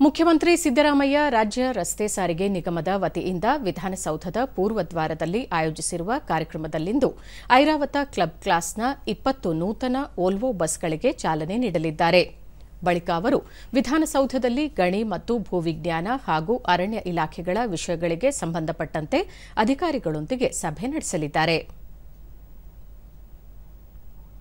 ಮುಖ್ಯಮಂತ್ರಿ ಸಿದ್ದರಾಮಯ್ಯ ರಾಜ್ಯ ರಸ್ತೆ ಸಾರಿಗೆ ನಿಗಮದ ವತಿಯಿಂದ ವಿಧಾನಸೌಧದ ಪೂರ್ವದ್ವಾರದಲ್ಲಿ ಆಯೋಜಿಸಿರುವ ಕಾರ್ಯಕ್ರಮದಲ್ಲಿಂದು ಐರಾವತ ಕ್ಲಬ್ ಕ್ಲಾಸ್ನ ಇಪ್ಪತ್ತು ನೂತನ ಓಲ್ವೋ ಬಸ್ಗಳಿಗೆ ಚಾಲನೆ ನೀಡಲಿದ್ದಾರೆ. ಬಳಿಕ ಅವರು ವಿಧಾನಸೌಧದಲ್ಲಿ ಗಣಿ ಮತ್ತು ಭೂವಿಜ್ಞಾನ ಹಾಗೂ ಅರಣ್ಯ ಇಲಾಖೆಗಳ ವಿಷಯಗಳಿಗೆ ಸಂಬಂಧಪಟ್ಟಂತೆ ಅಧಿಕಾರಿಗಳೊಂದಿಗೆ ಸಭೆ ನಡೆಸಲಿದ್ದಾರೆ.